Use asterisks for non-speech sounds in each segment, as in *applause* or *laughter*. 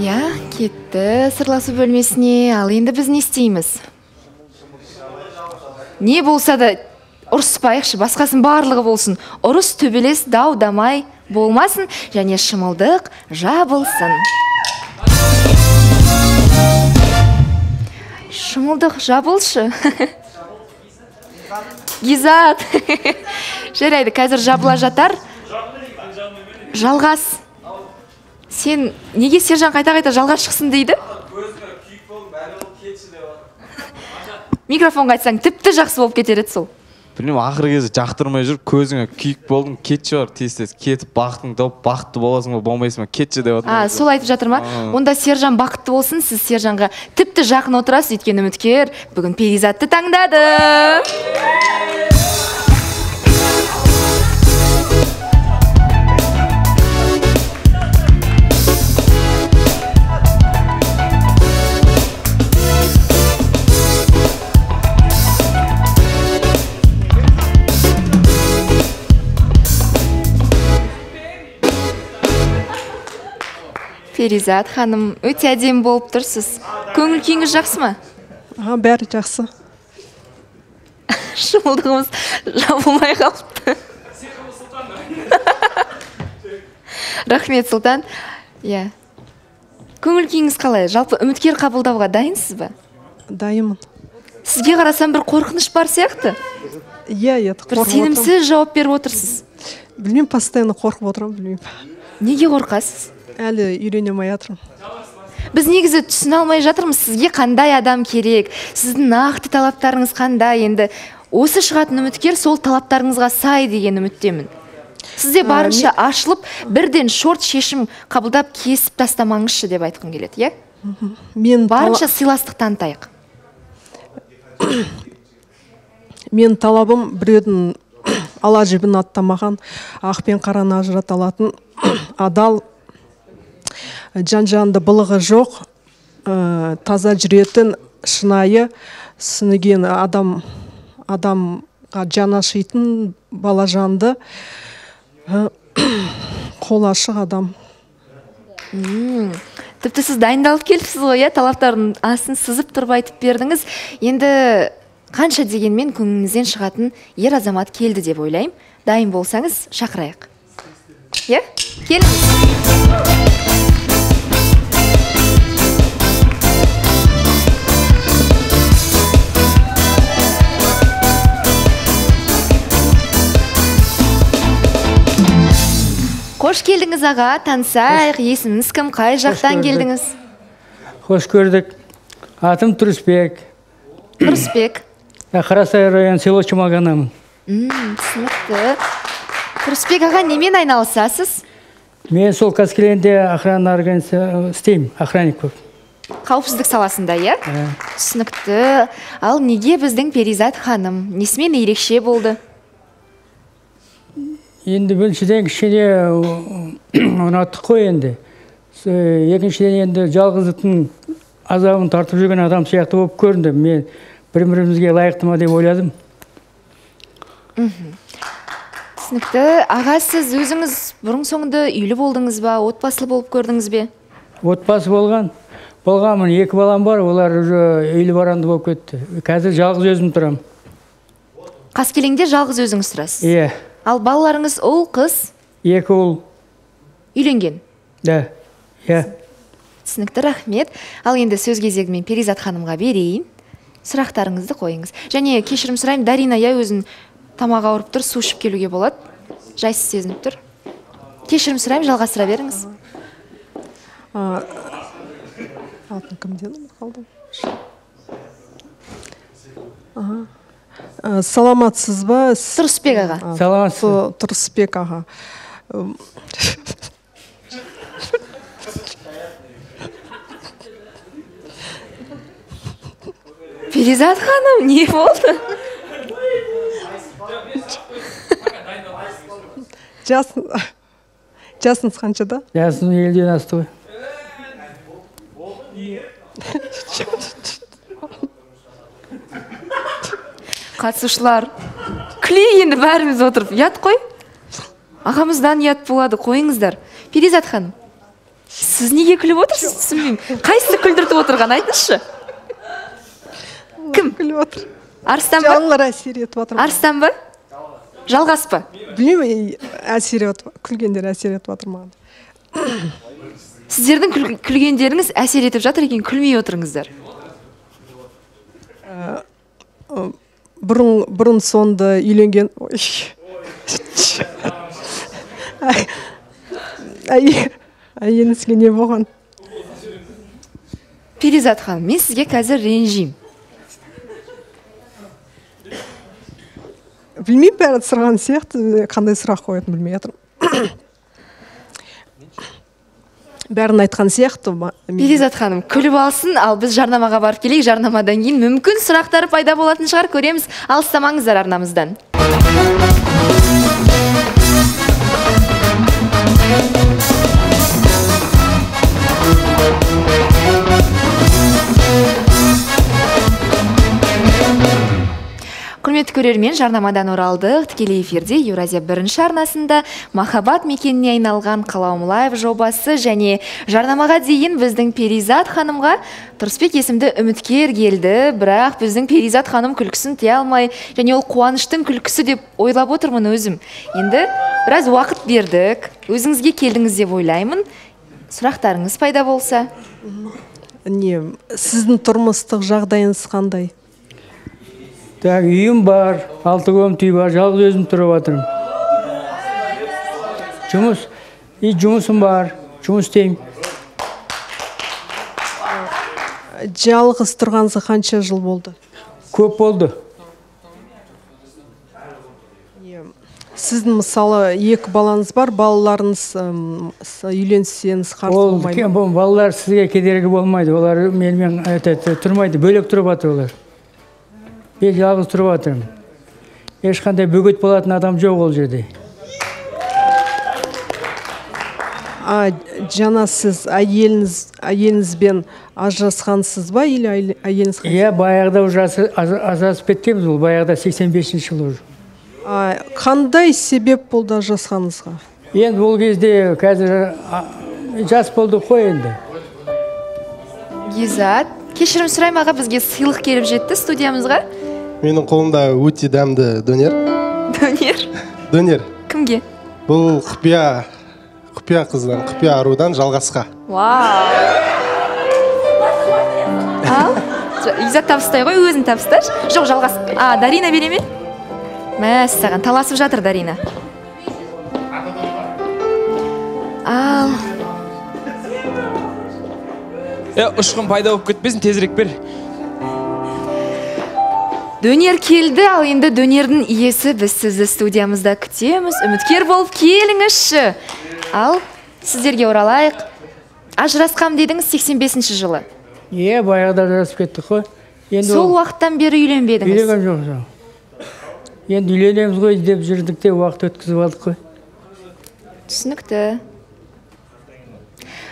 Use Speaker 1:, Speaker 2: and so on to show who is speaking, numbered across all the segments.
Speaker 1: иә кетті сырласу бөлмесіне ал енді біз не істейміз не болса да ұрыспайықшы басқасын барлығы болсын ұрыс төбелес дау дамай болмасын және шымылдық жабылсын шымылдық жабылшы гизат жарайды қазір жабыла жатар жалғас сен неге сержан қайта қайта жалғас шықсын дейді? Микрофонға айтсаң тіпті жақсы болып кетер еді сол.
Speaker 2: Білмеймін ақырғы кезде жақтырмай жүр көзіңе күйік болдың кетші бар тез тез кетіп бақытың тауып бақытты боласың ба болмайсың ба кетші деп
Speaker 1: а сол айтып жатыр ма? Онда сержан бақытты болсын сіз сержанға тіпті жақын отырасыз. Өйткені үміткер бүгін перизатты таңдады. Перизат ханым өте әдемі болып тұрсыз. Көңіл күйіңіз жақсы ма?
Speaker 3: А бәрі жақсы.
Speaker 1: Шымылдығымыз жабылмай қалыпты. Рахмет сұлтан. Иә. Көңіл күйіңіз қалай? Жалпы үміткер қабылдауға дайынсыз ба?
Speaker 3: Дайынмын.
Speaker 1: Сізге қарасам бір қорқыныш бар сияқты.
Speaker 3: Иә иә
Speaker 1: бір сенімсіз жауап беріп отырсыз.
Speaker 3: Білмеймін постоянно қорқып отырамын білмеймін.
Speaker 1: Неге қорқасыз?
Speaker 3: Әлі үйрене алмай жатырмын.
Speaker 1: Біз негізі түсіне алмай жатырмыз сізге қандай адам керек сіздің нақты талаптарыңыз қандай енді. Осы шығатын үміткер сол талаптарыңызға сай деген үміттемін. Сізде барынша ашылып бірден шорт шешім қабылдап кесіп тастамаңызшы деп айтқым келеді иә?
Speaker 3: Мен
Speaker 1: барынша сыйластық танытайық. *coughs*
Speaker 3: Мен талабым біреудің *coughs* ала жібін аттамаған ақ пен қараны ажырата алатын *coughs* адал жан жанды былығы жоқ ә, таза жүретін шынайы түсініген адам адамға жан ашитын балажанды ә, *coughs* қолы ашық адам.
Speaker 1: Тіпті сіз дайындалып келіпсіз ғой иә талаптардың астын сызып тұрып айтып бердіңіз. Енді қанша дегенмен көңіліңізден шығатын ер азамат келді деп ойлаймын. Дайын болсаңыз шақырайық. Иә? Келіңіз. Қош келдіңіз аға танысайық есіміңіз кім? Қай жақтан келдіңіз?
Speaker 4: Қош көрдік. Атым Тұрысбек.
Speaker 1: тұрысбек. *coughs*
Speaker 4: Қарасай район село Чумаганамын.
Speaker 1: Түсінікті. Тұрысбек аға немен айналысасыз?
Speaker 4: Мен сол Қаскеленде охрана организация істеймін, охранник болып.
Speaker 1: қауіпсіздік саласында иә?
Speaker 4: Ә,
Speaker 1: түсінікті. Ал неге біздің перизат ханым? Несімен ерекше болды?
Speaker 4: Енді біріншіден кішкене ұнаттық қой енді. Екіншіден енді жалғыздықтың азабын тартып жүрген адам сияқты болып көрінді. Мен бір бірімізге лайықты ма деп ойладым.
Speaker 1: түсінікті аға сіз өзіңіз бұрын соңды үйлі болдыңыз ба отбасылы болып көрдіңіз бе
Speaker 4: Отбасы болған. Болғанмын, екі балам бар, олар уже үйлі баранды болып кетті. Қазір жалғыз өзім тұрамын.
Speaker 1: қаскелеңде жалғыз өзіңіз тұрасыз
Speaker 4: Иә,
Speaker 1: ал балаларыңыз ұл қыз?
Speaker 4: Екі ұл.
Speaker 1: үйленген?
Speaker 4: Да, иә.
Speaker 1: түсінікті рахмет. Ал енді сөз кезегін мен перизат ханымға берейін. Сұрақтарыңызды қойыңыз. Және кешірім сұраймын дарина иә өзін тамағы ауырып тұр су ішіп келуге болады. Жайсыз сезініп тұр. Кешірім сұраймын жалғастыра беріңіз.
Speaker 3: А, атын кімден қалдым. А, саламатсыз ба?
Speaker 1: Тұрысбек аға.
Speaker 3: А,
Speaker 4: Саламатсыз.
Speaker 3: Тұ- тұрысбек аға.
Speaker 1: Перизат ханым не болды?
Speaker 3: Жас жасыңыз қаншада
Speaker 4: Жасым елден асты ғой. *laughs*
Speaker 1: қатысушылар. Күлейік енді бәріміз отырып. Ұят қой. Ағамыздан ұят болады қойыңыздар. Перизат ханым сіз неге күліп отырсыз? Түсінбеймін. Қайсысы күлдіртіп отырған айтыңызшы. Кім?
Speaker 3: Күліп отыр.
Speaker 1: Арыстан ба?
Speaker 3: Жанлар әсер етіп жатыр
Speaker 1: арыстан ба? Жалғас па?
Speaker 3: Білмеймін әсер етіп күлгендер әсер етіп жатыр маған.
Speaker 1: Сіздердің күл- күлгендеріңіз әсер етіп жатыр екен күлмей отырыңыздар.
Speaker 3: Бұрын бұрын соңды үйленген ой. Әй- әйеліңізге не болған?
Speaker 1: Перизат ханым мен сізге қазір ренжимін.
Speaker 3: Білмеймін бәрі сұраған сияқты қандай сұрақ қоятынын білмей жатырмын. Бәрін айтқан сияқты
Speaker 1: перизат ханым күліп алсын ал біз жарнамаға барып келейік. Жарнамадан кейін мүмкін сұрақтар пайда болатын шығар. Көреміз. Алыстамаңыздар арнамыздан. Құрметті көрермен жарнамадан оралдық. Тікелей эфирде еуразия бірінші арнасында махаббат мекеніне айналған қалауым жобасы және жарнамаға дейін біздің перизат ханымға тұрысбек есімді үміткер келді. Бірақ біздің перизат ханым күлкісін тия алмай және ол қуаныштың күлкісі деп ойлап отырмын өзім. Енді біраз уақыт бердік. Өзіңізге келдіңіз деп ойлаймын. Сұрақтарыңыз пайда болса.
Speaker 3: Не сіздің тұрмыстық жағдайыңыз қандай?
Speaker 4: Так үйім бар алты комната үй бар жалғыз өзім тұрып жатырмын жұмыс и жұмысым бар жұмыс істеймін.
Speaker 3: Жалғыз тұрғаныңызға қанша жыл болды?
Speaker 4: Көп болды.
Speaker 3: Сіздің мысалы екі балаңыз бар балаларыңыз үйленсеңіз
Speaker 4: ол балалар сізге кедергі болмайды олар менімен этот, тұрмайды бөлек тұрып жатыр олар. Мен жалғыз тұрып жатырмын ешқандай бөгет болатын адам жоқ ол жерде.
Speaker 3: А жаңа сіз әйеліңіз әйеліңізбен ажырасқансыз ба или әйел- әйеліңіз
Speaker 4: иә баяғыда уже ажырасып кеткенбіз ол баяғыда 85 жылы уже.
Speaker 3: А, қандай себеп болды ажырасқаныңызға?
Speaker 4: Енді ол кезде қазір жас болдық қой енді.
Speaker 1: Гизат кешірім сұраймын аға бізге сыйлық келіп жетті студиямызға.
Speaker 5: Менің қолымда өте дәмді дөнер
Speaker 1: дөнер
Speaker 5: дөнер
Speaker 1: кімге?
Speaker 5: Бұл құпия құпия қыздан құпия арудан жалғасқа.
Speaker 1: Вау! Ал гизат табыстай ғой өзің табысташы. Жоқ жалғас. А дарина бере ме? Мәссаған таласып жатыр дарина. Ал.
Speaker 2: Е ұшқын пайда болып кетпесін тезірек бер.
Speaker 1: Дөнер келді ал енді дөнердің иесі біз сізді студиямызда күтеміз. Үміткер болып келіңізші. Ал сіздерге оралайық. Ажырасқам дедіңіз 85 жылы.
Speaker 4: Иә баяғыда ажырасып кеттік қой. Енді
Speaker 1: сол
Speaker 4: ол
Speaker 1: уақыттан бері үйленбедіңіз.
Speaker 4: үйленген жоқ жоқ енді үйленеміз ғой деп жүрдік те уақыт өткізіп алдық қой.
Speaker 1: Түсінікті.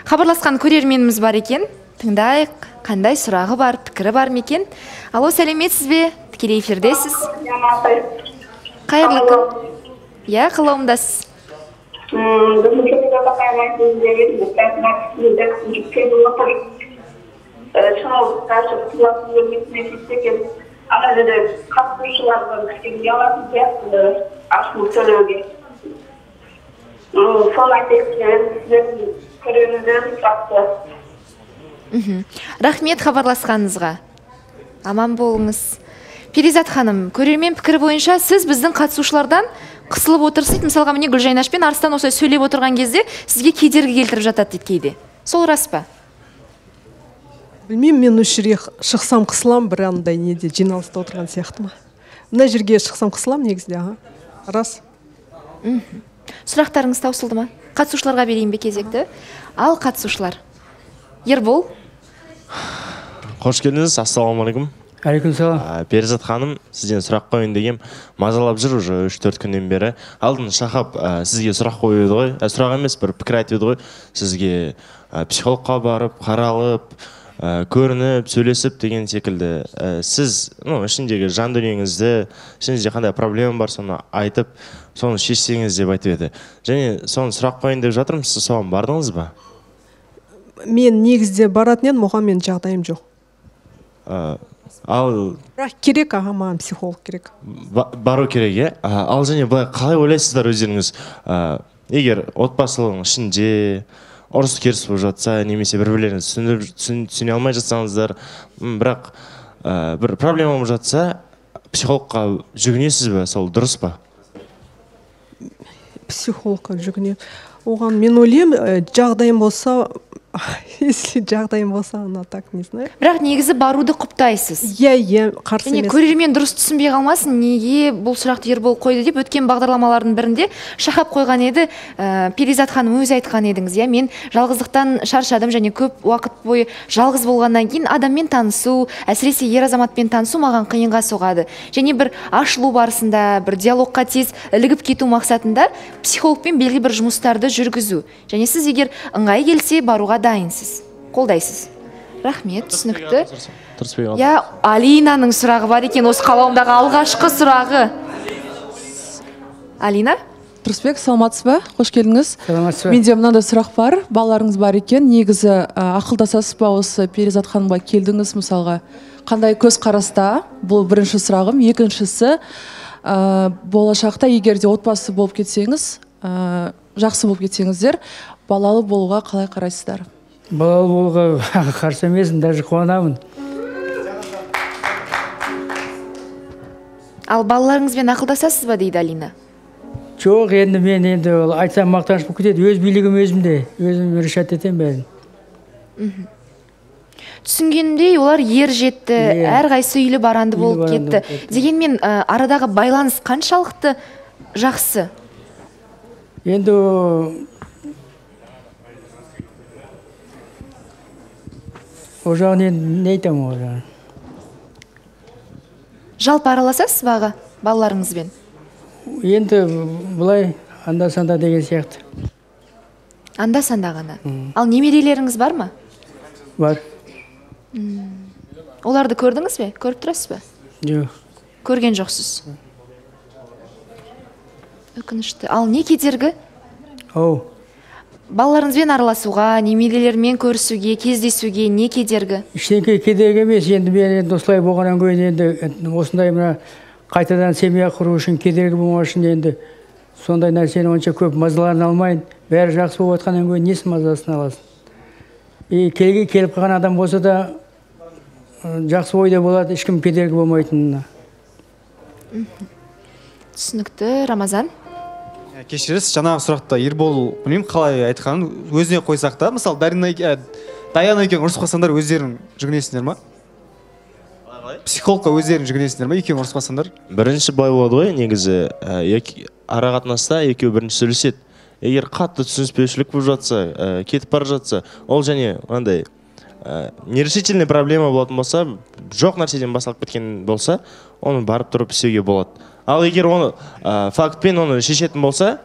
Speaker 1: Хабарласқан көрерменіміз бар екен. Тыңдайық қандай сұрағы бар пікірі бар ма екен? Алло сәлеметсіз бе? Тікелей эфирдесіз. Қайырлы күн иә қалауымдасыз
Speaker 6: ана жерде қатысушылардың кішкене ұялатын сияқты ашылып төлеуге М, соны айтайық деп сіздердің көрермендерім сұрақты
Speaker 1: мхм рахмет хабарласқаныңызға. Аман болыңыз. Перизат ханым көрермен пікірі бойынша сіз біздің қатысушылардан қысылып отырсыз. Дейді мысалға міне гүлжайнаш пен арыстан осылай сөйлеп отырған кезде сізге кедергі келтіріп жатады дейді кейде. Сол рас па?
Speaker 3: Білмеймін мен осы жерге шықсам қысыламын бір андай неде жиналыста отырған сияқты ма? Мына жерге шықсам қысыламын негізінде аға. Рас.
Speaker 1: Сұрақтарыңыз таусылды ма? Қатысушыларға берейін бе кезекті? Ал қатысушылар. Ербол.
Speaker 7: Қош келдіңіз ассалаумағалейкум.
Speaker 4: Алейкум салам
Speaker 7: ә, перизат ханым сізден сұрақ қояйын дегем мазалап жүр уже үш төрт күннен бері. Алдын шақап ә, сізге сұрақ қойып еді ғой. Ә, сұрақ емес бір пікір айтып еді ғой. Сізге ә, психологқа барып қаралып ә, көрініп сөйлесіп деген секілді. Ә, сіз ну ішіндегі жан дүниеңізді ішіңізде қандай проблема бар соны айтып соны шешсеңіз деп айтып еді. Және соны сұрақ қояйын деп жатырмын сіз соған бардыңыз ба?
Speaker 3: Мен негізде баратын едім оған менің жағдайым жоқ.
Speaker 7: Ә, ал
Speaker 3: бірақ керек аға маған психолог керек.
Speaker 7: Ба- бару керек иә? Ал және былай қалай ойлайсыздар өздеріңіз? Ә, егер отбасылығың ішінде ұрыс керіс болып жатса немесе бір бірлеріңізді түсіне алмай жатсаңыздар бірақ ә, бір проблема болып жатса психологқа жүгінесіз бе? Сол дұрыс па?
Speaker 3: Психологқа жүгіне. Оған мен ойлаймын ә, жағдайым болса *laughs* если жағдайым болса она так не знаю.
Speaker 1: Бірақ негізі баруды құптайсыз.
Speaker 3: Иә иә қарсы
Speaker 1: және
Speaker 3: емес.
Speaker 1: көрермен дұрыс түсінбей қалмасын неге бұл сұрақты ербол қойды деп өткен бағдарламалардың бірінде шахап қойған еді ә, перизат ханым өзі айтқан едіңіз. Иә мен жалғыздықтан шаршадым және көп уақыт бойы жалғыз болғаннан кейін адаммен танысу әсіресе ер азаматпен танысу маған қиынға соғады. Және бір ашылу барысында бір диалогқа тез ілігіп кету мақсатында психологпен белгілі бір жұмыстарды жүргізу. Және сіз егер ыңғай келсе баруға дайынсыз қолдайсыз. Рахмет түсінікті. иә алинаның сұрағы бар екен осы қалауымдағы алғашқы сұрағы. Алина?
Speaker 8: Тұрысбек саламатсыз ба? Қош келдіңіз.
Speaker 4: Саламатсыз ба?
Speaker 8: Менде мынандай сұрақ бар. Балаларыңыз бар екен. Негізі ә, ақылдасасыз ба осы перизат ханымға келдіңіз мысалға? Қандай көзқараста? Бұл бірінші сұрағым. Екіншісі ә, болашақта егер де отбасы болып кетсеңіз ә, жақсы болып кетсеңіздер балалы болуға қалай қарайсыздар?
Speaker 4: Балалы болуға *laughs* қарсы емеспін даже қуанамын.
Speaker 1: Ал балаларыңызбен ақылдасасыз ба дейді алина?
Speaker 4: Жоқ енді мен енді ол айтсам мақтаныш болып кетеді. Өз билігім өзімде. Өзім решать етемін бәрін.
Speaker 1: Түсінгенімдей олар ер жетті
Speaker 4: Иә.
Speaker 1: әрқайсысы үйлі баранды болып кетті.
Speaker 4: болып кетті.
Speaker 1: дегенмен ә, арадағы байланыс қаншалықты жақсы?
Speaker 4: Енді ол жағын енді не айтамын ол жағын
Speaker 1: жалпы араласасыз ба аға балаларыңызбен?
Speaker 4: Енді былай анда санда деген сияқты.
Speaker 1: Анда санда ғана ал немерелеріңіз бар ма?
Speaker 4: Бар.
Speaker 1: Оларды көрдіңіз бе? Көріп тұрасыз ба?
Speaker 4: Жоқ.
Speaker 1: Көрген жоқсыз. Өкінішті. Ал не кедергі?
Speaker 4: Оу
Speaker 1: балаларыңызбен араласуға немерелермен көрісуге кездесуге не кедергі?
Speaker 4: Ештеңе кедергі емес. Енді мен енді осылай болғаннан кейін енді осындай мына қайтадан семья құру үшін кедергі болмау үшін енді сондай нәрсені онша көп мазаларын алмайын. Бәрі жақсы болып жатқаннан кейін несін мазасын аласың? И келге келіп қалған адам болса да жақсы ойда болады ешкім кедергі болмайтынына.
Speaker 1: Түсінікті рамазан.
Speaker 9: Ә, кешіріңіз жаңағы сұрақта ербол білмеймін қалай айтқанын өзіне қойсақ та. Мысалы дарина ә, даяна екеуің ұрысып қалсаңдар өздерің жүгінесіңдер ма? Психологқа өздерің жүгінесіңдер ма екеуің ұрысып қалсаңдар?
Speaker 7: Бірінші былай болады ғой негізі. Ә, ара қатынаста екеуі бірінші сөйлеседі. Егер қатты түсініспеушілік болып жатса ә, кетіп бара жатса ол және андай ә, нерешительный проблема болатын болса жоқ нәрседен басталып кеткен болса оны барып тұрып істеуге болады. Ал егер оны ә, фактпен оны шешетін болса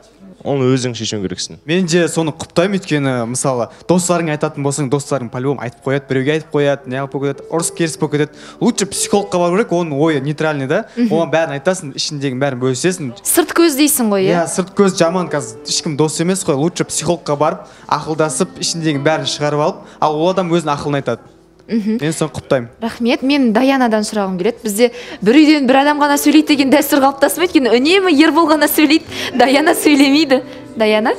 Speaker 7: оны өзің шешуің керексің.
Speaker 9: Мен де соны құптаймын өйткені мысалы достарың айтатын болсаң достарың по любому айтып қояды біреуге айтып қояды неғып болып кетеді ұрыс керіс болып кетеді лучше психологқа бару керек оның ойы нейтральный да. Оған бәрін айтасың ішіндегінің бәрін бөлісесің.
Speaker 1: Сырт көз дейсің ғой
Speaker 9: иә?
Speaker 1: Иә
Speaker 9: сырт көз жаман қазір ешкім дос емес қой. Лучше психологқа барып ақылдасып ішіндегінің бәрін шығарып алып ал ол адам өзінің ақылын айтады. Мен соны құптаймын.
Speaker 1: Рахмет. Мен даянадан сұрағым келеді. Бізде бір үйден бір адам ғана сөйлейді деген дәстүр қалыптасып ма өйткені үнемі ербол ғана сөйлейді. Даяна сөйлемейді. Даяна?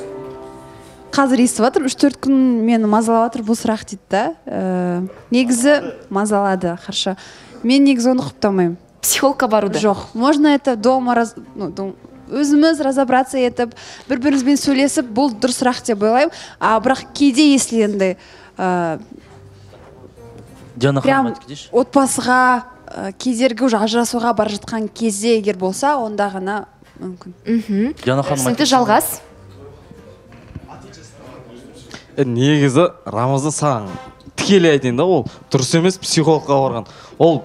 Speaker 10: Қазір естіп жатыр. Үш төрт күн мені мазалап жатыр бұл сұрақ дейді да. Ә, негізі мазалады хорошо. Мен негізі оны құптамаймын.
Speaker 1: Психологқа баруды.
Speaker 10: Жоқ. Можно это дома раз, ну, дом- өзіміз разобраться етіп бір бірімізбен сөйлесіп бұл дұрысырақ деп ойлаймын. А бірақ кейде если енді ә,
Speaker 11: диана
Speaker 10: прям отбасыға ә, кедергі уже ажырасуға бара жатқан кезде егер болса онда ғана мүмкін.
Speaker 1: Мхм.
Speaker 11: Диана ханым
Speaker 1: түсінікті жалғас.
Speaker 2: Е, негізі рамазан саған тікелей айтайын да ол дұрыс емес психологқа барған. Ол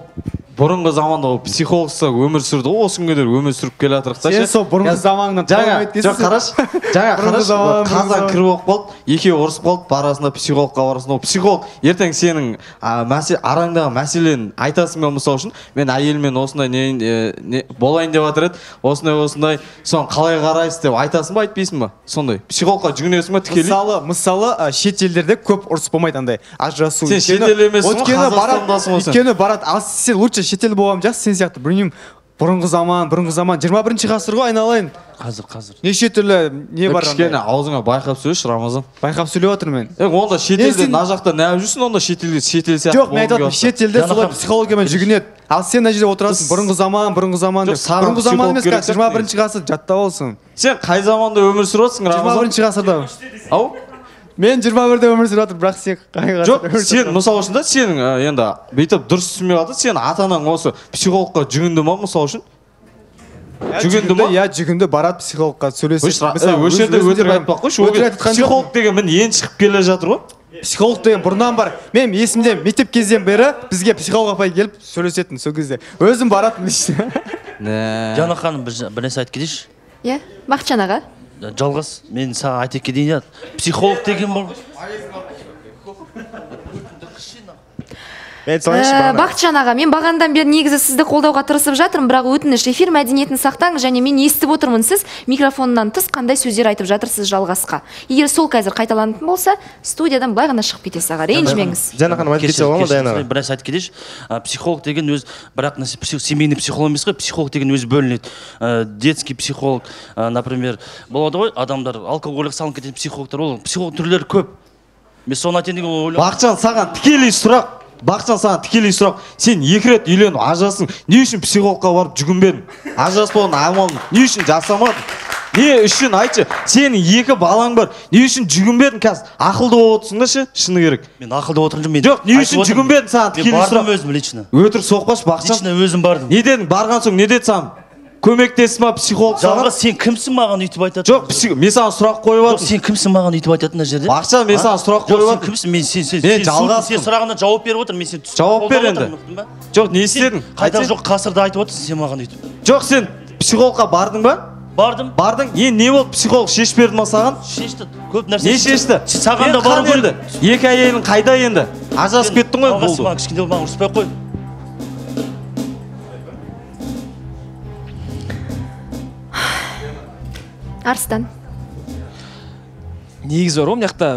Speaker 2: бұрынғы заманда ол психологсыз өмір сүрді ғой осы күнге дейін өмір сүріп келе жатырық та
Speaker 9: сен сол бұрынғы заманыңнан
Speaker 2: жаңа жоқ қарашы *laughs* жаңа қарашы. қазан кіріп болып қалды екеуі ұрысып қалды барасында психологқа барасың ол психолог. Ертең сенің а, мәсе араңдағы мәселені айтасың ба мысалы үшін? Мен әйеліммен осындай не, болайын деп жатыр еді осындай осындай соны қалай қарайсыз? деп айтасың ба айтпайсың ба? Сондай. Психологқа жүгінесің ба тікелей?
Speaker 9: Мысалы мысалы ы, шет елдерде көп ұрыс болмайды андай ажырасу
Speaker 2: Сен
Speaker 9: Өйткені-
Speaker 2: шетел емессің ғой,
Speaker 9: өйткені барады өйткені барады ал сен лучше шетел болған жақсы сен сияқты. Білмеймін бұрынғы заман бұрынғы заман. 21 ғасыр ғой айналайын.
Speaker 11: Қазір қазір.
Speaker 9: Неше түрлі не бар
Speaker 2: кішкене аузыңа байқап сөйлеші рамазан.
Speaker 9: Байқап сөйлеп жатырмын мен.
Speaker 2: Е онда шетелде мына жақта неғып жүрсің онда шетелде шетел сияқты
Speaker 9: жоқ мен айтып
Speaker 2: келіп
Speaker 9: шет
Speaker 2: жатыр.
Speaker 9: елде солай психологиямен жүгінеді. Ал сен мына жерде отырасың бұрынғы заман бұрынғы заман деп. Бұрынғы заман емес қазір жиырма бірінші ғасыр жаттап алсың
Speaker 2: сен қай заманда өмір сүріп жатрсың
Speaker 9: жиырма бірінші ғасырда.
Speaker 2: Ау?
Speaker 9: Мен жиырма бірде өмір сүріп жатырмын бірақ сен қай
Speaker 2: жоқ сен мысалы үшін да сенің енді бүйтіп дұрыс түсінбей жатыр сенің ата анаң осы психологқа жүгінді ма мысалы үшін? Жүгінді ма?
Speaker 9: иә жүгінді барады психологқа сөйлеседі
Speaker 2: осы жерде өтірік айтпақ қойшы ол кезде психолог деген міне енді шығып келе жатыр ғой.
Speaker 9: Психолог деген бұрыннан бар. Мен есімде мектеп кезден бері бізге психолог апай келіп сөйлесетін сол кезде. Өзім баратынмын
Speaker 11: жана ханым бір бір нәрсе айтып кетейінші
Speaker 1: иә бақытжан аға.
Speaker 11: Жалғас мен саған айта кетейін иә. Психолог деген бол
Speaker 7: мен
Speaker 1: Ә, бақытжан аға мен бағанадан бері негізі сізді қолдауға тырысып жатырмын бірақ өтініш эфир мәдениетін сақтаңыз және мен естіп отырмын сіз микрофоннан тыс қандай сөздер айтып жатырсыз жалғасқа. Егер сол қазір қайталанатын болса студиядан былай ғана шығып кетесіз аға ренжімеңіз.
Speaker 7: Жана ханым айтып кетсе бола ма
Speaker 11: бір нәрсе айтып кетейінші. Психолог деген өз бірақ семейный психолог емес қой психолог деген өзі бөлінеді. Детский психолог например болады ғой адамдар алкоголик салынып кететін психологтар ол психолог түрлері көп. Мен соны айтайын деген
Speaker 2: бақытжан саған тікелей сұрақ. Бақытжан саған тікелей сұрақ. Сен екі рет үйленіп ажырастың не үшін психологқа барып жүгінбедің? Ажыраспаудың амалын не үшін жасамадың? Не үшін? Айтшы. Сенің екі балаң бар. Не үшін жүгінбедің қазір? Ақылды болып отырсың да ше шыны керек.
Speaker 11: Мен ақылды отырған жоқпын мен
Speaker 2: жоқ не үшін жүгінбедің саған тікелей
Speaker 11: бардым
Speaker 2: сұрақ?
Speaker 11: өзім лично.
Speaker 2: Өтірік соқпашы бақытжан
Speaker 11: лично өзім бардым.
Speaker 2: Не дедің? Барған соң не деді саған? Көмектесті ма психолог саған
Speaker 11: жалғас сен кімсің маған өйтіп айтатын?
Speaker 2: Жоқ мен саған сұрақ қойып жатырмын
Speaker 11: сен кімсің маған өйтіп айтатын мына жерде?
Speaker 2: Бақытжан мен саған сұрақ қойып
Speaker 11: сен
Speaker 2: жатырмын
Speaker 11: кімсің? Мен сен сен
Speaker 2: мен
Speaker 11: сен
Speaker 2: жалғастым.
Speaker 11: сен сұрағына жауап беріп отырмын. Мен сені
Speaker 2: жауап бер енді жоқ не істедің Айтсай.
Speaker 11: жоқ ғасырда айтып отырсың сен маған өйтіп.
Speaker 2: Жоқ сен психологқа бардың ба?
Speaker 11: Бардым.
Speaker 2: Бардың? Енді не болды психолог шешіп берді ма саған?
Speaker 11: Шешті. Көп нәрсе
Speaker 2: не шешті.
Speaker 11: саған да бару
Speaker 2: енді? Екі әйелің қайда енді? Ажырасып кеттің ғой
Speaker 11: Жалғас,
Speaker 2: болды.
Speaker 11: маған кішкене маған ұрыспай ақ қой
Speaker 1: арыстан.
Speaker 12: Негізі бар ғой мына жақта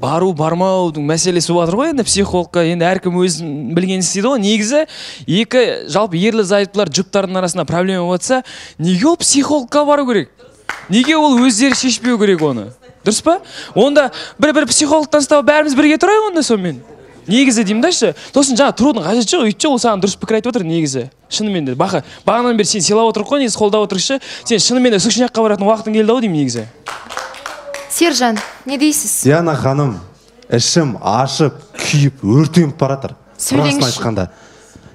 Speaker 12: бару бармаудың мәселесі болып жатыр ғой енді психологқа енді әркім өзін білгенін істейді ғой. Негізі екі жалпы ерлі зайыптылар жұптардың арасында проблема болып жатса неге ол психологқа бару керек? Неге ол өздері шешпеу керек оны? Дұрыс па? Онда бір бір психологтан ұстап бәріміз бірге тұрайық онда сонымен? Негізі деймін даші сосын жаңа тұрудың қажеті жоқ өйтсе ол саған дұрыс пікір айтып отыр негізі. Шынымен де. Бақа бағанадан бері сені сыйлап отырмық қой негізі қолдап отырықшы. Сен шынымен де сушняққа баратын уақытың келді ау деймін негізі.
Speaker 1: Сержан не дейсіз?
Speaker 13: Диана ханым ішім ашып күйіп өртеніп бара жатыр
Speaker 1: Сөйлеңізші.
Speaker 13: айтқанда.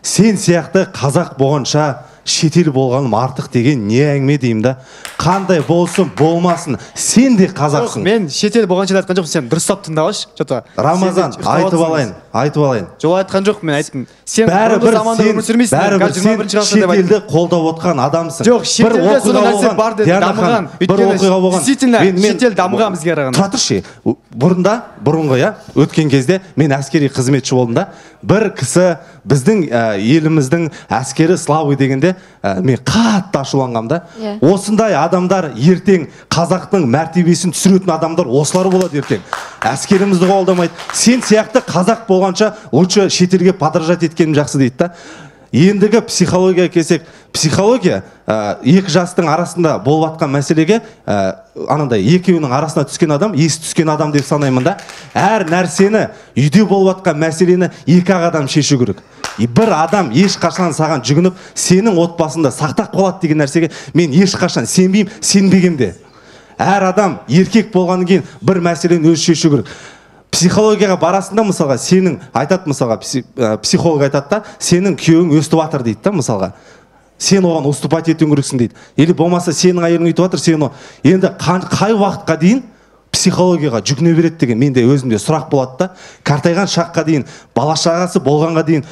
Speaker 13: Сен сияқты қазақ болғанша шетел болғаным артық деген не әңгіме деймін да. Қандай болсын болмасын сен де қазақсың.
Speaker 9: мен шетел болғанша да айтқан жоқпын сен дұрыстап тыңдағаншы че то
Speaker 13: рамазан айтып алайын айтып алайын.
Speaker 9: Жоқ айтқан жоқпын мен айттым. Сен
Speaker 13: бәрібір сен бәрібір
Speaker 9: қазір 21
Speaker 13: сен
Speaker 9: ғасырда деп айттым.
Speaker 13: шетелді қолдап отқан адамсың.
Speaker 9: Жоқ шетелде сондай нәрсе бар деді
Speaker 13: Диана
Speaker 9: дамыған.
Speaker 13: ханым, бір оқиға болған.
Speaker 9: действительно шетел дамыған бізге қарағанда.
Speaker 13: тұра тұршы бұрында бұрынғы иә өткен кезде мен әскери қызметші болдым да. Бір кісі біздің ә, еліміздің әскері слабый дегенде ә, мен қатты ашуланғанмын да.
Speaker 1: Иә.
Speaker 13: осындай адамдар ертең қазақтың мәртебесін түсіретін адамдар осылар болады ертең. Әскерімізді қолдамайды. Сен сияқты қазақ болғанша лучше шетелге подражать еткенім жақсы дейді да. Ендігі психологияға келсек психология ә, екі жастың арасында болып жатқан мәселеге ә, анандай екеуінің арасына түскен адам есі түскен адам деп санаймын да. Әр нәрсені үйде болып жатқан мәселені екі ақ адам шешу керек. И бір адам ешқашан саған жүгініп сенің отбасында сақтап қалады деген нәрсеге мен ешқашан сенбеймін сенбегем де әр адам еркек болғаннан кейін бір мәселені өзі шешу керек. Психологияға барасың да мысалға сенің айтады мысалға ә, психолог айтады да сенің күйеуің өстіп жатыр дейді да мысалға. Сен оған уступать етуің керексің дейді. Или болмаса сенің әйелің өйтіп жатыр сен енді қай уақытқа дейін психологияға жүгіне береді деген менде өзімде сұрақ болады да қартайған шаққа дейін бала шағасы болғанға дейін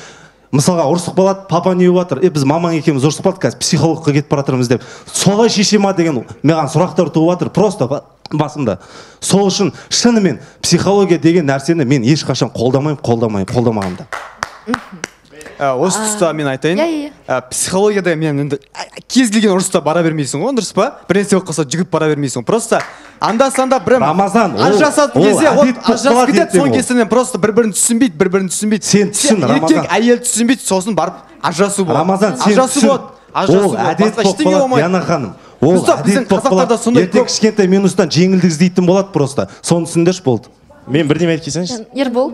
Speaker 13: мысалға ұрысып қалады папа не болып жатыр е біз мамаң екеуміз ұрысып қалдық қазір психологқа кетіп бара жатырмыз деп. Солай шеше ма деген маған сұрақтар туып жатыр просто ба- басымда сол үшін шынымен психология деген нәрсені мен ешқашан қолдамаймын қолдамаймын қолдамағанмын да
Speaker 9: Ә, осы тұста мен айтайын.
Speaker 1: Иә, иә,
Speaker 9: Ә, психологияда мен енді ә, кез келген ұрыста бара бермейсің ғой дұрыс па? Бір нәрсе болып қалса жүгіріп бара бермейсің. Просто анда санда бір
Speaker 13: рамазан ол-
Speaker 9: ажырасатын
Speaker 13: ол
Speaker 9: кезде
Speaker 13: болып
Speaker 9: ажырасып кетеді. соның
Speaker 13: ол.
Speaker 9: кесірінен просто бір бірін түсінбейді бір бірін түсінбейді.
Speaker 13: Сен түсін рамазан
Speaker 9: еркек әйел түсінбейді сосын барып ажырасу болады.
Speaker 13: Рамазан сен
Speaker 9: ажырасу болады. Ажырасу
Speaker 13: ол
Speaker 9: болады.
Speaker 13: әдет болып қалады диана ханым. Ол әдет болып қалады. ертең кішкентай минустан жеңілдік іздейтін болады просто. Соны түсіндірші болды.
Speaker 7: Мен бірдеме айтып кетсеңізші.
Speaker 1: Ербол.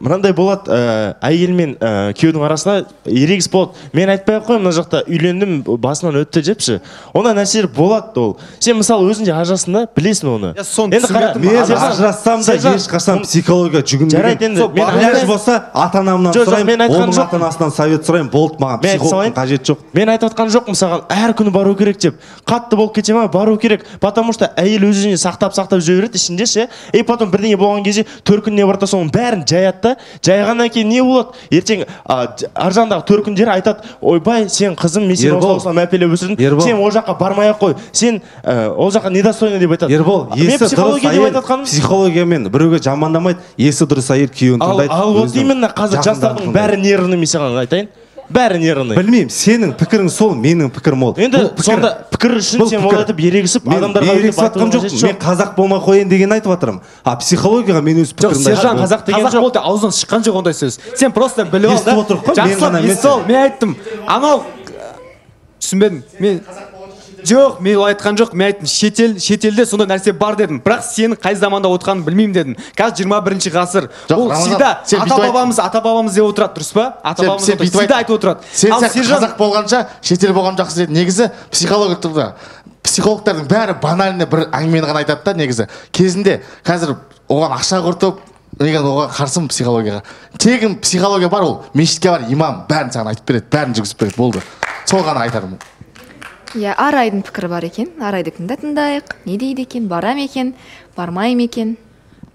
Speaker 7: Мынандай болады ә, әйел мен ә, күйеудің арасында ерегіс болады. Мен айтпай ақ қояйын мына жақта үйлендім басынан өтті депші. Ондай нәрселер болады ол. Сен мысалы өзің де ажырастың да білесің оны.
Speaker 13: Мен ажырассам да ешқашан психология
Speaker 7: Жарайды
Speaker 13: жүгінбеген
Speaker 7: айтайын.
Speaker 13: болса ата анамнан сұраймын оның ата анасынан совет сұраймын болды маған психологтың қажеті жоқ.
Speaker 7: мен айтып отқан жоқпын саған әр күні бару керек деп. Қатты болып кете ма бару керек. Потому что әйел өз өзіне сақтап сақтап жүре береді ішінде ше. И потом бірдеңе болған кезде төркініне барады да соның бәрін жаяды да жайғаннан кейін не болады? Ертең ар жағындағы төркіндері айтады. Ойбай сен қызым мен сені осылай осылай мәпелеп өсірдім. сен ол жаққа бармай ақ қой. Сен ә, ол жаққа недостойный деп айтады.
Speaker 13: Ербол есі дұрыс әйел психологиямен біреуге жамандамайды есі дұрыс әйел күйеуін
Speaker 7: ал,
Speaker 13: тыңдайды.
Speaker 7: ал вот именно қазір жастардың бәрі нервный мен саған айтайын. Бәрі нервный.
Speaker 13: Білмеймін сенің пікірің сол менің пікірім ол.
Speaker 7: Енді
Speaker 13: Бұл пікір-
Speaker 7: сонда пікір үшін
Speaker 13: бұл
Speaker 7: сен
Speaker 13: пікір.
Speaker 7: ол айтып ерегісіп
Speaker 13: мен
Speaker 7: адамдарға
Speaker 13: ерегісіп жоқпын мен қазақ болмай қояйын деген айтып жатырмын а психологияға мен өз
Speaker 9: жоқ
Speaker 13: пікірімді
Speaker 9: сержан
Speaker 13: айтамын.
Speaker 9: қазақ қазақ болды аузынан шыққан жоқ ондай сөз. Сен просто біліп ал
Speaker 13: естіп
Speaker 9: да.
Speaker 13: отырық қой, мен
Speaker 9: жақсы
Speaker 13: ғана емес.
Speaker 9: естіп ал мен айттым. Анау түсінбедім. Мен жоқ мен олай айтқан жоқ. Мен айттым шетел шетелде сондай нәрсе бар дедім. Бірақ сенің қай заманда отырғанын білмеймін дедім. Қазір жиырма бірінші ғасыр. Ол всегда ата бабамыз ата бабамыз деп отырады дұрыс па? Ата бабамыз всегда
Speaker 14: айт-
Speaker 9: айтып отырады.
Speaker 14: Сен сияқты қазақ болғанша шетел болған жақсы дейді негізі психолог тұрды психологтардың бәрі банальный бір әңгімені ғана айтады да негізі. Кезінде қазір оған ақша құртып егер оған қарсымын психологияға? Тегін психология бар ол. Мешітке бар имам бәрін саған айтып береді бәрін жүргізіп береді. Болды. Сол ғана айтарым
Speaker 1: иә арайдың пікірі бар екен. Арайдікін да тыңдайық. Не дейді екен? Барам екен? Бармай ма екен?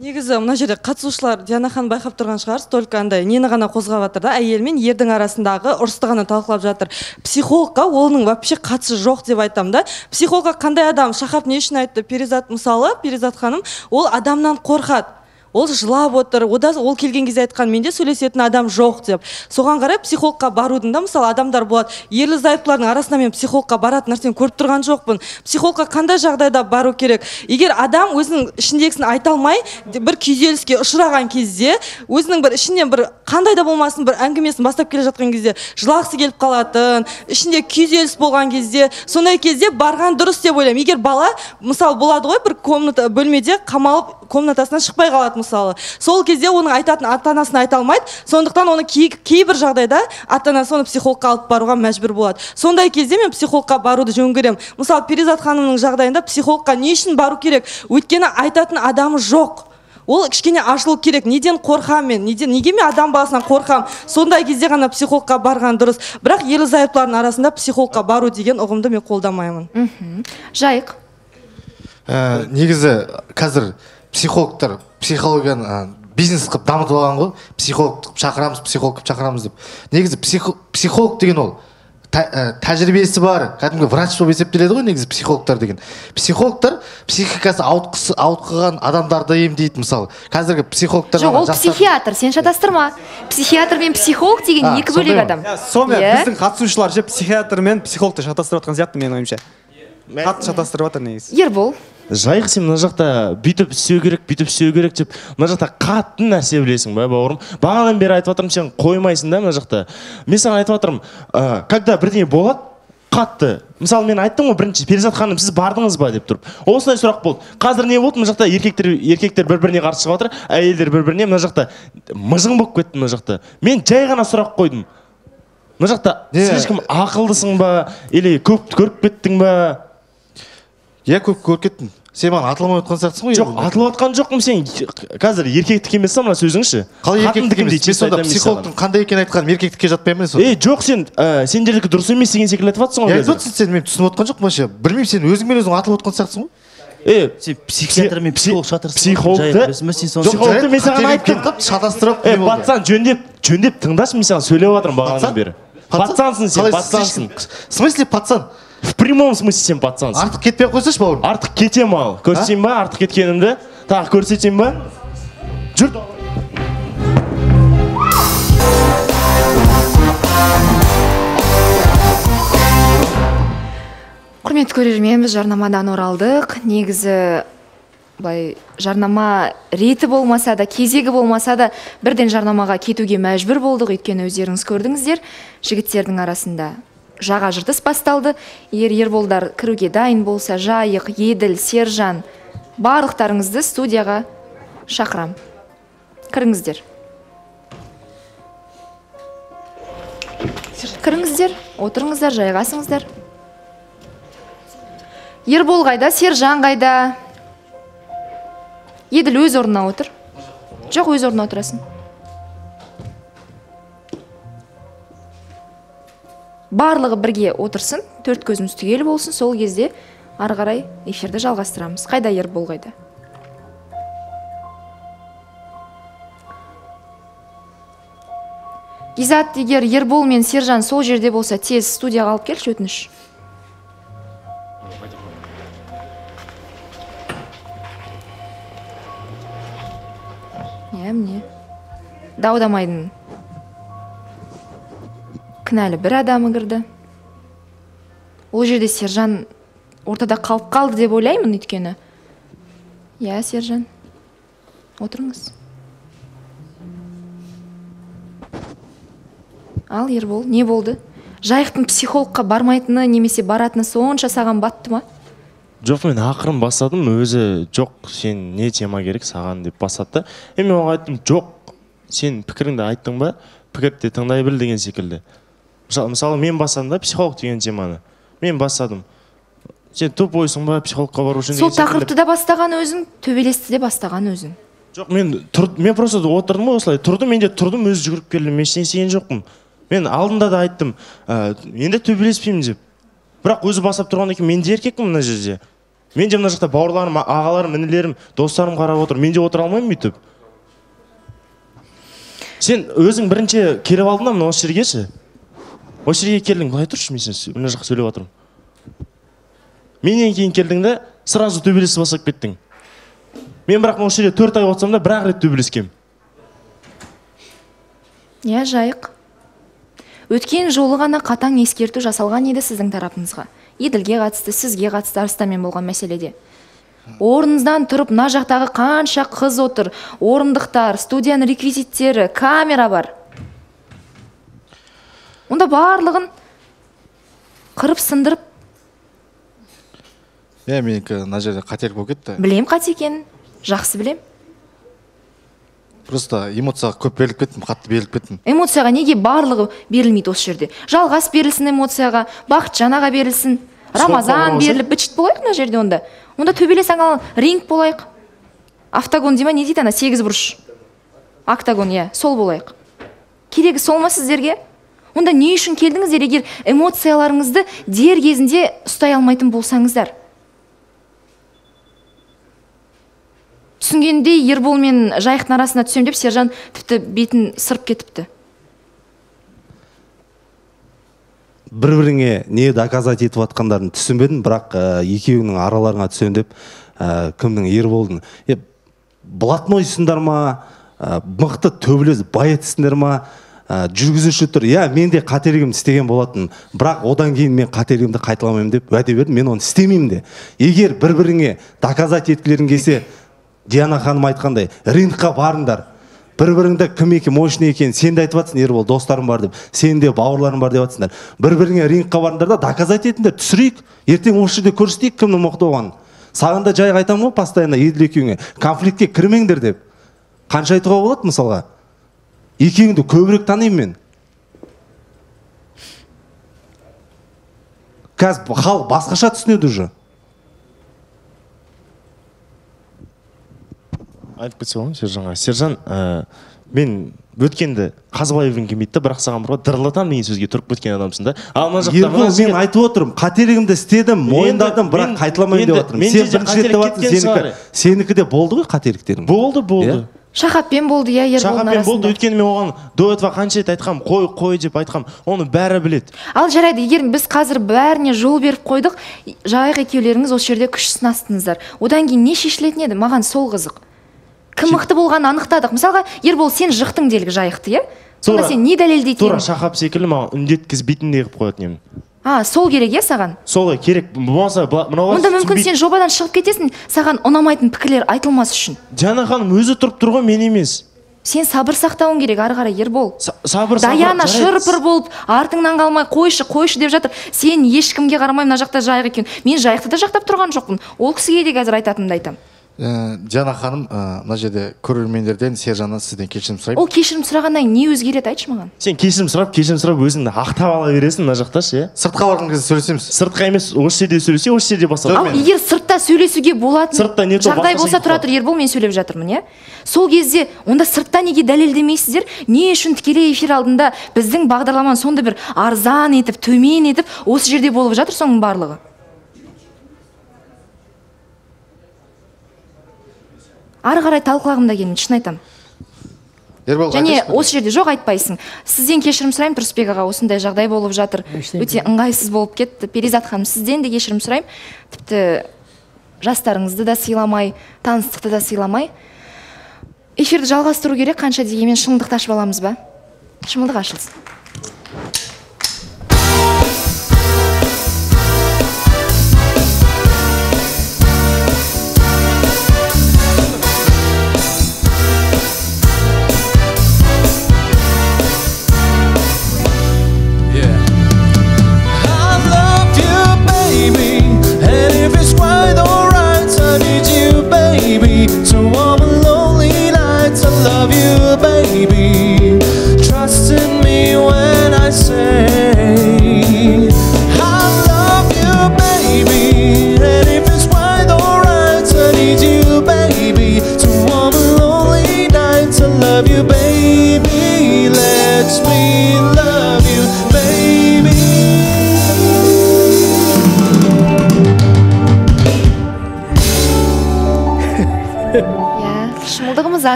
Speaker 15: Негізі мына жерде қатысушылар диана ханым байқап тұрған шығарсыз только андай нені ғана қозғап жатыр да. Әйел мен ердің арасындағы ұрысты ғана талқылап жатыр. Психологқа оның вообще қатысы жоқ деп айтамын да. Психологқа қандай адам шахаб не үшін айтты? Перизат мысалы перизат ханым ол адамнан қорқады. Ол жылап отыр. Ода ол келген кезде айтқан менде сөйлесетін адам жоқ деп. Соған қарай психологқа барудың да мысалы адамдар болады. Ерлі зайыптылардың арасында мен психологқа баратын нәрсені көріп тұрған жоқпын. Психологқа қандай жағдайда бару керек? Егер адам өзінің ішіндегісін айта алмай бір күйзеліске ұшыраған кезде өзінің бір ішінен бір қандай да болмасын бір әңгімесін бастап келе жатқан кезде жылағысы келіп қалатын ішінде күйзеліс болған кезде сондай кезде барған дұрыс деп ойлаймын. Егер бала мысалы болады ғой бір комната бөлмеде қамалып комнатасынан шықпай қалады мысалы. Сол кезде оның айтатын ата анасына айта алмайды. Сондықтан оны кей, кейбір жағдайда ата анасы оны психологқа алып баруға мәжбүр болады. Сондай кезде мен психологқа баруды жөн көремін. Мысалы перизат ханымның жағдайында психологқа не үшін бару керек? Өйткені айтатын адамы жоқ. Ол кішкене ашылу керек. Неден қорқамын мен? Неден неге мен адам баласынан қорқамын сондай кезде ғана психологқа барған дұрыс. Бірақ ерлі зайыптылардың арасында психологқа бару деген ұғымды мен қолдамаймын.
Speaker 1: Мхм. Жайық.
Speaker 14: Ә, негізі қазір психологтар психологияны ә, бизнес қылып дамытып алған ғой. Психолог қылып шақырамыз психолог қылып шақырамыз деп. Негізі психо- психолог деген ол та- ә, тәжірибесі бар кәдімгі врач болып есептеледі ғой негізі психологтар деген. Психологтар психикасы ауытқысы ауытқыған адамдарды емдейді мысалы. Қазіргі психологтар
Speaker 1: жоқ ол психиатр сен шатастырма. Психиатр мен психолог деген
Speaker 14: А,
Speaker 1: екі бөлек адам.
Speaker 9: Иә, сонымен
Speaker 1: Иә.
Speaker 9: біздің қатысушылар ше психиатр мен психологты шатастырып жатқан сияқты менің ойымша. Қатты шатастырып жатыр негізі.
Speaker 1: Ербол.
Speaker 7: Жайық сен мына жақта бүйтіп істеу керек бүйтіп істеу керек деп мына жақта қатты нәрсе білесің ба бауырым? Бағанадан бері айтып жатырмын сен қоймайсың да мына жақта. Мен саған айтып жатырмын ә, когда бірдеңе болады қатты. Мысалы мен айттым ғой бірінші перизат ханым сіз бардыңыз ба деп тұрып. Осындай сұрақ болды. Қазір не болды? Мына жақта еркектер еркектер бір біріне қарсы шығып жатыр әйелдер бір біріне мына жақта мыжың болып кетті мына жақта. Мен жай ғана сұрақ қойдым. Мына жақта слишком ақылдысың ба? Или көп көріп кеттің ба?
Speaker 14: Иә көп көріп кеттім. Сен маған атыламай отқан сияқтысың ғой
Speaker 7: жоқ атылып отқан жоқпын сен. Қазір еркектік емес та мына сөзіңші
Speaker 14: қалай еркектік
Speaker 7: қатындық
Speaker 14: емес? мен сонда психологтың қандай екенін айтқаным еркектікке жатпаймын мен
Speaker 7: ей жоқ сен ә, сендердікі дұрыс емес деген секілді айтып жатрсың ғой
Speaker 14: айтып отырсың сен мен түсініп отқан жоқпын вообще. Білмеймін сен өзіңмен өзің атылып отқан сияқтысың ғой.
Speaker 7: Е
Speaker 11: сен психиатр мен психолог шатырсың
Speaker 7: психологты психологты мен саған айттым.
Speaker 14: шатастырып
Speaker 7: е пацан жөндеп жөндеп тыңдашы мен саған сөйлеп жатырмын бағанадан бері. Пацансың сен пацансың.
Speaker 14: в смысле пацан?
Speaker 7: В прямом смысле сен пацансың
Speaker 14: артық кетпей ақ қойсайшы бауырым.
Speaker 7: Артық кетемін ал көрсетейін ба? Артық кеткенімді? Тағы көрсетейін ба? Жүр.
Speaker 1: Құрметті көрермен біз жарнамадан оралдық. Негізі былай жарнама реті болмаса да кезегі болмаса да бірден жарнамаға кетуге мәжбүр болдық. Өйткені өздеріңіз көрдіңіздер жігіттердің арасында. Жаға жыртыс басталды. Егер ерболдар кіруге дайын болса жайық еділ сержан барлықтарыңызды студияға шақырам. Кіріңіздер. Кіріңіздер. Отырыңыздар жайғасыңыздар ербол қайда сержан қайда? Еділ өз орнына отыр. Жоқ өз орнына отырасың. Барлығы бірге отырсын төрт көзіміз түгел болсын сол кезде ары қарай эфирді жалғастырамыз. Қайда ербол қайда? Гизат егер ербол мен сержан сол жерде болса тез студияға алып келші өтініш. Иә міне. Дау дамайдың. Кінәлі бір адамы кірді. Ол жерде сержан ортада қалып қалды деп ойлаймын өйткені. Иә сержан. Отырыңыз. Ал ербол не болды? Жайықтың психологқа бармайтыны немесе баратыны сонша саған батты ма?
Speaker 7: Жоқ мен ақырын бастадым. Өзі жоқ сен не тема керек саған деп бастады да. Мен оған айттым жоқ сен пікіріңді айттың ба? Пікірді де тыңдай біл деген секілді. Мысалы, мысалы мен бастадым да психолог деген теманы. Мен бастадым. Сен тупойсың ба психологқа бару үшін
Speaker 1: сол тақырыпты да бастаған өзің төбелесті де бастаған өзің.
Speaker 7: Жоқ мен тұр, мен просто отырдым ғой осылай. Тұрдым мен де тұрдым өзі жүгіріп келдім мен ештеңе істеген жоқпын. Мен алдында да айттым ә, енді төбелеспеймін деп. Бірақ өзі бастап тұрғаннан кейін мен де еркекпін мына жерде. Мен де мына жақта бауырларым ағаларым інілерім достарым қарап отыр. Мен де отыра алмаймын бүйтіп. Сен өзің бірінші келіп алдың да мына осы жерге ше осы жерге келдің былай тұршы мен сен мына жақта сөйлеп жатырмын менен кейін келдің да сразу төбелесті бастап кеттің. Мен бірақ осы жерде төрт ай отырсам да бір ақ рет төбелескенмін.
Speaker 1: Иә жайық. Өткен жолы ғана қатаң ескерту жасалған еді сіздің тарапыңызға. Еділге қатысты сізге қатысты арыстанмен болған мәселеде. Орныңыздан тұрып мына жақтағы қанша қыз отыр. Орындықтар студияның реквизиттері камера бар. Онда барлығын қырып сындырып
Speaker 14: иә менікі мына жерде қателік болып кетті
Speaker 1: білем қате екенін жақсы білем.
Speaker 14: Просто эмоцияға көп беріліп кеттім қатты беріліп кеттім
Speaker 1: эмоцияға неге барлығы берілмейді осы жерде? Жалғас берілсін эмоцияға бақытжан аға берілсін. Рамазан беріліп быт шыт болайық мына жерде онда? Онда төбелес ал ринг болайық. Октагон дей ма не дейді ана сегіз бұрыш? Октагон иә сол болайық. Керегі сол ма сіздерге? Онда не үшін келдіңіздер егер эмоцияларыңызды дер кезінде ұстай алмайтын болсаңыздар? Түсінгендей ербол мен жайықтың арасына түсем деп сержан тіпті бетін сырып кетіпті.
Speaker 13: Бір біріңе не доказать етіп жатқандарын түсінбедім бірақ ә, екеуіңнің араларыңа түсемін деп ә, кімнің? Ерболдың. Е блатнойсыңдар ма? Ә, мықты төбелес баятсыңдар ма? Ә, жүргізуші тұр. Иә мен де қателігімді істеген болатын. Бірақ одан кейін мен қателігімді қайталамаймын деп уәде бердім мен оны істемеймін де. Егер бір біріңе доказать еткілерің келсе диана ханым айтқандай рингқа барыңдар. Бір біріңді кім екен мощный екен сен де айтып жатрсың ербол достарым бар деп. Сенің де бауырларың бар деп жатсыңдар бір біріңе рингқа барыңдар да доказать етіңдер түсірейік. Ертең осы жерде көрсетейік кімнің мықты болғанын саған да жайық айтамын ғой постоянно еділ екеуіңе. Конфликтке кірмеңдер деп. Қанша айтуға болады мысалға? Екеуіңді көбірек танимын мен қазір халық басқаша түсінеді уже
Speaker 7: айтып кетсе болады ма сержанға сержан ә, мен өткенді білгің келмейді да бірақ саған бір дырылдатамын деген сөзге тұрып кеткен адамсың да ал мына жақта
Speaker 13: ербол мен айтып отырмын қателігімді істедім мойындадым бірақ қайталамаймын деп жатырмын сен бірінші рет сенікі де болды ғой қателіктерің
Speaker 7: болды болды
Speaker 1: шахаппен болды иә ерболдың
Speaker 7: шахаппен болды өйткені мен оған до этого қанша рет айтқанмын қой қой деп айтқанмын оны бәрі біледі.
Speaker 1: Ал жарайды егер біз қазір бәріне жол беріп қойдық жайық екеулеріңіз осы жерде күш сынастыңыздар. Одан кейін не шешілетін еді? Маған сол қызық. Кім мықты болғанын анықтадық. Мысалға ербол сен жықтың делік жайықты иә? Сонда сен не дәлелдейтін
Speaker 7: тура шахап секілді маған үндеткізбейтіндей қылып қоятын едім.
Speaker 1: А сол керек иә саған?
Speaker 7: Солай керек. Болмаса мынау
Speaker 1: онда мүмкін сен жобадан шығып кетесің саған ұнамайтын пікірлер айтылмас үшін.
Speaker 7: Диана ханым өзі тұрып тұр ғой мен емес.
Speaker 1: Сен сабыр сақтауың керек ары қарай ербол.
Speaker 7: Сабыр
Speaker 1: даяна шыр-пыр болып артыңнан қалмай қойшы қойшы деп жатыр. Сен ешкімге қарамай мына жақта жайық екен. Мен жайықты да жақтап тұрған жоқпын. Ол кісіге де қазір айтатынымды айтамын
Speaker 14: Ә, диана ханым ә, мына жерде көрермендерден сержаннан сізден кешірім сұраймын
Speaker 1: ол кешірім сұрағаннан кейін не өзгереді айтшы маған.
Speaker 7: Сен кешірім сұрап кешірім сұрап өзіңді ақтап ала бересің мына жақта ше иә?
Speaker 14: Сыртқа барған кезде сөйлесеміз.
Speaker 7: Сыртқа емес осы жерде сөйлесе осы жерде басталады
Speaker 1: ал егер сыртта сөйлесуге болатын
Speaker 7: Сыртта не
Speaker 1: жағдай болса тұра тұр ербол мен сөйлеп жатырмын иә? Сол кезде онда сыртта неге дәлелдемейсіздер? Не үшін тікелей эфир алдында біздің бағдарламаны сондай бір арзан етіп төмен етіп осы жерде болып жатыр соның барлығы? Ары қарай талқылағым да келмейді шын айтамын.
Speaker 14: Ербол
Speaker 1: және осы жерде жоқ айтпайсың. Сізден кешірім сұраймын тұрысбек аға осындай жағдай болып жатыр. Өте ыңғайсыз болып кетті. Перизат ханым сізден де кешірім сұраймын. Тіпті жастарыңызды да сыйламай таныстықты да сыйламай. Эфирді жалғастыру керек қанша дегенмен шыңдықты ашып аламыз ба? Шымылдық ашылсын.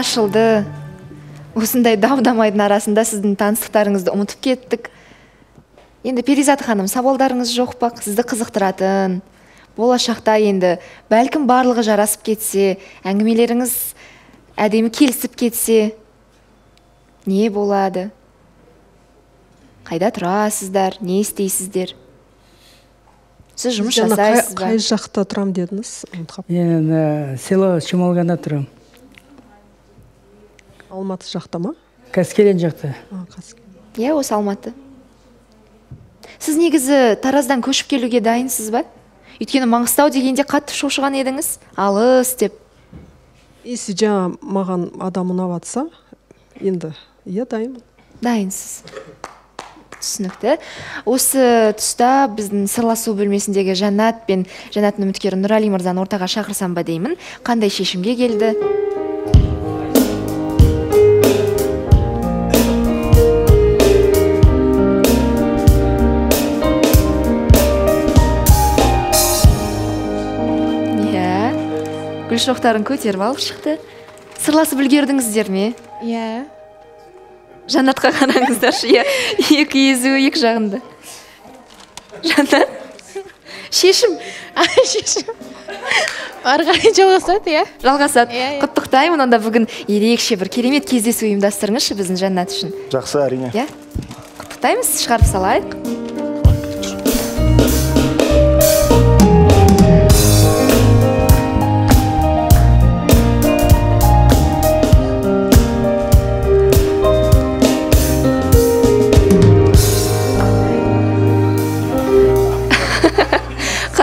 Speaker 1: Ашылды. Осындай дау дамайдың арасында сіздің таныстықтарыңызды ұмытып кеттік. Енді перизат ханым сауалдарыңыз жоқ па? Сізді қызықтыратын. Болашақта енді бәлкім барлығы жарасып кетсе әңгімелеріңіз әдемі келісіп кетсе не болады? Қайда тұрасыздар? Не істейсіздер? Сіз жұмыс жасайсыз ба?
Speaker 3: қай жақта тұрамын дедіңіз?
Speaker 4: Мен село шымалганда тұрамын
Speaker 3: алматы жақта ма?
Speaker 4: Каскелен жақта.
Speaker 3: А, Қаскелең.
Speaker 1: иә осы алматы. Сіз негізі тараздан көшіп келуге дайынсыз ба? Өйткені маңғыстау дегенде қатты шошыған едіңіз. Алыс деп.
Speaker 3: Если жаңа маған адам ұнап жатса енді иә дайынмын.
Speaker 1: Дайынсыз. Түсінікті. Осы тұста біздің сырласу бөлмесіндегі жаннат пен жаннаттың үміткері нұрәли мырзаны ортаға шақырсам ба деймін. Қандай шешімге келді? Гүл шоқтарын көтеріп алып шықты. Сырласып үлгердіңіздер ме?
Speaker 10: Иә.
Speaker 1: Жаннатқа қараңыздаршы иә. Екі езуі екі жағында. Жаннат? Шешім.
Speaker 16: Шешім. Ары қарай жалғасады иә.
Speaker 1: Жалғасады. Құттықтаймын. Онда бүгін ерекше бір керемет кездесу ұйымдастырыңызшы біздің жаннат үшін.
Speaker 17: Жақсы әрине
Speaker 1: иә. Құттықтаймыз. Шығарып салайық.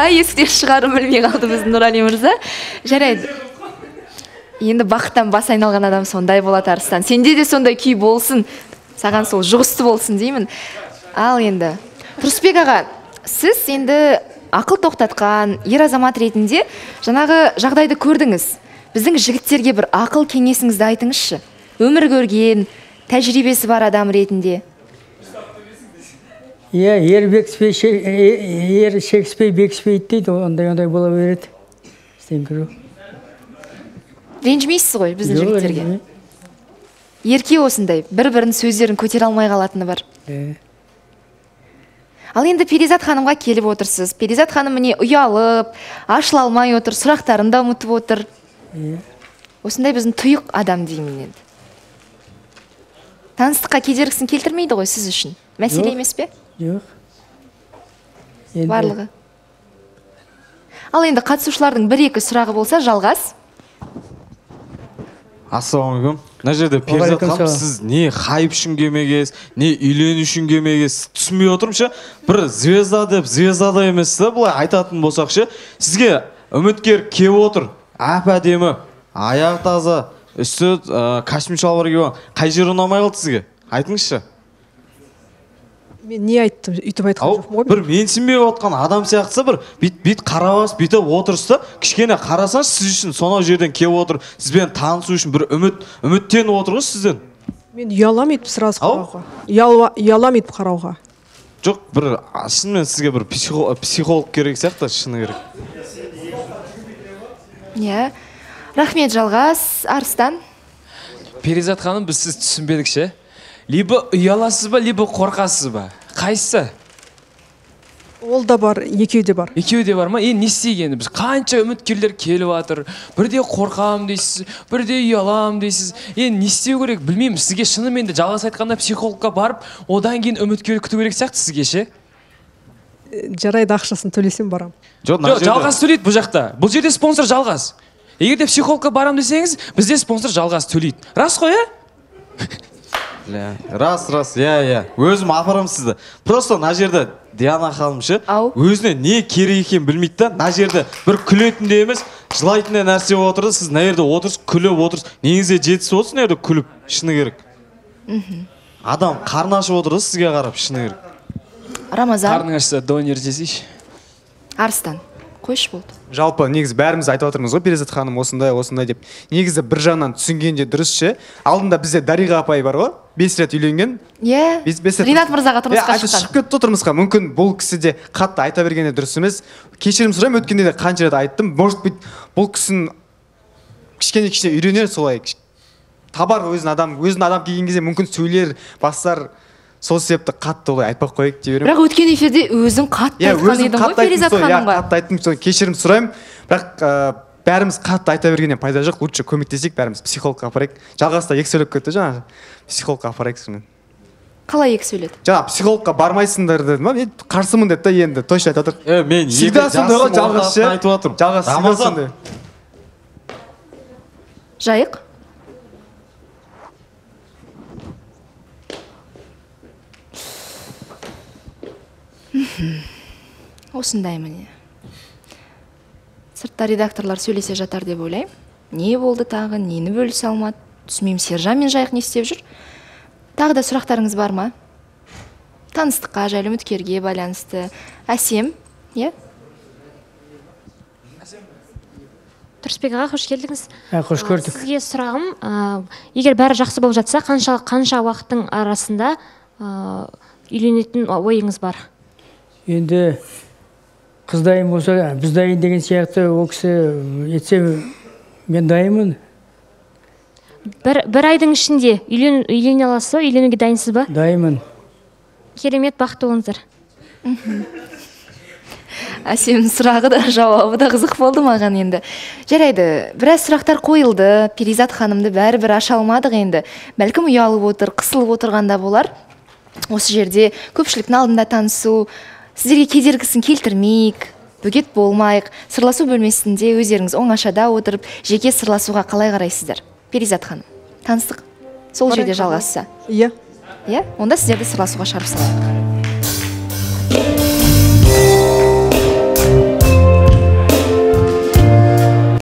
Speaker 1: Қай есіктен шығарын білмей қалды біздің нұрәли мырза. Жарайды. Енді бақыттан бас айналған адам сондай болады арыстан. Сенде де сондай күй болсын. Саған сол жұғысты болсын деймін. Ал енді тұрысбек аға сіз енді ақыл тоқтатқан ер азамат ретінде жаңағы жағдайды көрдіңіз. Біздің жігіттерге бір ақыл кеңесіңізді айтыңызшы. Өмір көрген тәжірибесі бар адам ретінде.
Speaker 4: Иә ер бекіспей ер шекіспей бекіспейді дейді ондай ондай бола береді. Ештеңке жоқ
Speaker 1: ренжімейсіз ғой біздің жігіттерге. ерке осындай бір бірінің сөздерін көтере алмай қалатыны бар. Ал енді перизат ханымға келіп отырсыз. Перизат ханым міне ұялып ашыла алмай отыр сұрақтарын да ұмытып отыр.
Speaker 4: Иә.
Speaker 1: осындай біздің тұйық адам деймін енді. Таныстыққа кедергісін келтірмейді ғой сіз үшін. Мәселе емес пе?
Speaker 4: Жоқ Енді-
Speaker 1: барлығы. Ал енді қатысушылардың бір екі сұрағы болса жалғас.
Speaker 2: Ассалаумағалейкум. Мына жерде перизат ханым сіз не хайп үшін келмегенсіз не үйлену үшін келмегенсіз түсінбей отырмын ше бір звезда деп звезда емес та былай айтатын болсақ ше сізге үміткер келіп отыр. Әп әдемі аяғы таза үсті ә, костюм шалбар киіп алған. Қай жері ұнамай қалды сізге? Айтыңызшы.
Speaker 3: Мен не айттым өйтіп айтқан жоқпын ғой.
Speaker 2: бір менсінбей отқан адам сияқтысы бір. Бүйт бүйт қарап алып бүйтіп отырсыз да кішкене қарасаңыз сіз үшін сонау жерден келіп отыр сізбен танысу үшін бір үміт үміттеніп отыр ғой сізден.
Speaker 3: Мен ұяламын өйтіп сразу қарауға? Ұяламын өйтіп қарауға?
Speaker 2: Жоқ бір шынымен сізге бір психо- психолог керек сияқты шыны керек.
Speaker 1: Иә. Рахмет жалғас арыстан.
Speaker 12: Перизат ханым біз сізді түсінбедік ше? Либо ұяласыз ба либо қорқасыз ба? Қайсысы
Speaker 3: ол да бар екеуі де бар.
Speaker 12: Екеуі де бар ма? Енді не істейік енді біз? Қанша үміткерлер келіп жатыр бірде қорқамын дейсіз бірде ұяламын дейсіз. Енді не істеу керек? Білмеймін сізге шынымен де жалғас айтқанда психологқа барып одан кейін үміткер күту керек сияқты сізге ше?
Speaker 3: Жарайды ақшасын төлесем барамын
Speaker 2: жоқ
Speaker 12: жоқ жалғас төлейді бұл жақта. Бұл жерде спонсор жалғас егер де психологқа барамын десеңіз бізде спонсор жалғас төлейді. Рас қой иә
Speaker 2: рас рас иә иә өзім апарамын сізді. Просто мына жерде диана ханым ше өзіне не керек екенін білмейді да мына жерде бір күлетіндей емес жылайтындай нәрсе болып отыр да сіз мына жерде отырсыз күліп отырсыз неңізге жетісіп отырсыз мына жерде күліп шыны керек. Адам қарны ашып отыр да сізге қарап шыны керек.
Speaker 1: Рамазан.
Speaker 12: Қарның ашса донер жесейші.
Speaker 1: Арыстан. Қойшы болды.
Speaker 9: Жалпы негізі бәріміз айтып отырмыз ғой перизат ханым осындай осындай деп. Негізі бір жағынан түсінгенде дұрыс ше алдында бізде дариға апай бар ғой бес рет үйленген.
Speaker 1: Иә.
Speaker 9: Рет
Speaker 1: ринат мырзаға тұрмысқа
Speaker 9: Иә,
Speaker 1: шыққан.
Speaker 9: шығып кетті ғой тұрмысқа. Мүмкін бұл кісі де қатты айта бергені дұрыс емес. Кешірім сұраймын өткенде де қанша рет айттым. Может быть бұл кісінің кішкене кішкене үйренер солай. Табар өзін адам өзін адам келген кезде мүмкін сөйлер бастар сол себепті қатты олай айтпай ақ қояйық деп
Speaker 1: бірақ өткен эфирде өзің қатты
Speaker 9: иә
Speaker 1: айтқан
Speaker 9: өзім
Speaker 1: едің ғой
Speaker 9: қатты айттым
Speaker 1: перизат
Speaker 9: иә
Speaker 1: ханымға
Speaker 9: қатты айттым сол. Кешірім сұраймын. Бірақ ә, бәріміз қатты айта бергеннен пайда жоқ. Лучше көмектесейік бәріміз. Психологқа апарайық. Жалғас та екі сөйлеп кетті жаңағы психологқа апарайық сонымен.
Speaker 1: Қалай екі сөйледі
Speaker 9: жаңа психологқа бармайсыңдар деді ма мен қарсымын деді да енді точно айтып жатыр
Speaker 2: е мен
Speaker 9: всегда сондай ғой жалғас ше.
Speaker 2: айтып жатырмын.
Speaker 9: жалғас сондай
Speaker 1: жайық? Осындай міне сыртта редакторлар сөйлесе жатар деп ойлаймын. Не болды тағы нені бөлісе алмады? Түсінбеймін сержан мен жайық не істеп жүр? Тағы да сұрақтарыңыз бар ма? Таныстыққа жайлы үміткерге байланысты. Әсем иә?
Speaker 17: Тұрысбек аға қош келдіңіз.
Speaker 4: Ә, қош көрдік.
Speaker 17: сізге сұрағым ә, егер бәрі жақсы болып жатса қанша қанша уақыттың арасында ә, үйленетін ойыңыз бар?
Speaker 4: Енді қыз дайын болса біз дайын деген сияқты ол кісі етсе мен дайынмын.
Speaker 17: Бір, бір айдың ішінде үйлен, үйлене аласыз ба? Үйленуге дайынсыз ба?
Speaker 4: Дайынмын.
Speaker 17: Керемет бақытты болыңыздар. *laughs*
Speaker 1: Әсемнің сұрағы да жауабы да қызық болды маған енді. Жарайды біраз сұрақтар қойылды. Перизат ханымды бәрібір аша алмадық енді. Бәлкім ұялып отыр қысылып отырған да болар. Осы жерде көпшіліктің алдында танысу сіздерге кедергісін келтірмейік бөгет болмайық сырласу бөлмесінде өздеріңіз оңашада отырып жеке сырласуға қалай қарайсыздар? Перизат ханым таныстық. Сол жерде жалғасса.
Speaker 3: Иә.
Speaker 1: Иә? Онда сіздерді сырласуға шығарып салайық